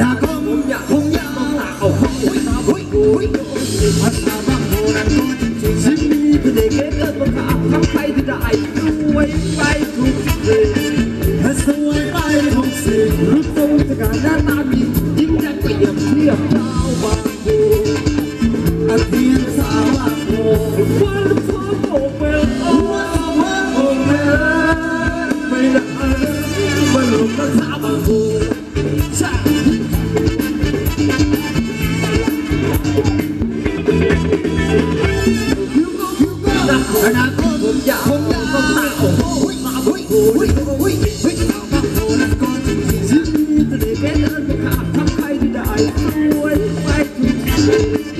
ดาคงอยากคงอยากมองตาเอาคงหุ้ยหุ้ยภาษาบ้านโบราณก็จริงๆซึ่งมีเป็นเดเกิดมาขาบทำไปทได้ด้วยไป Thank you.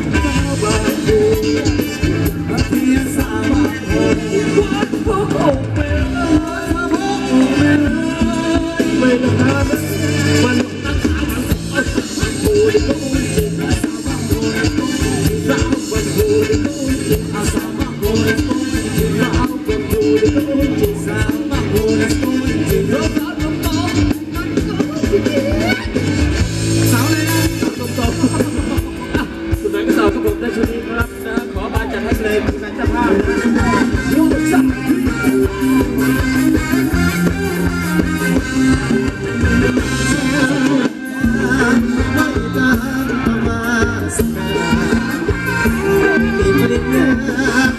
Amen.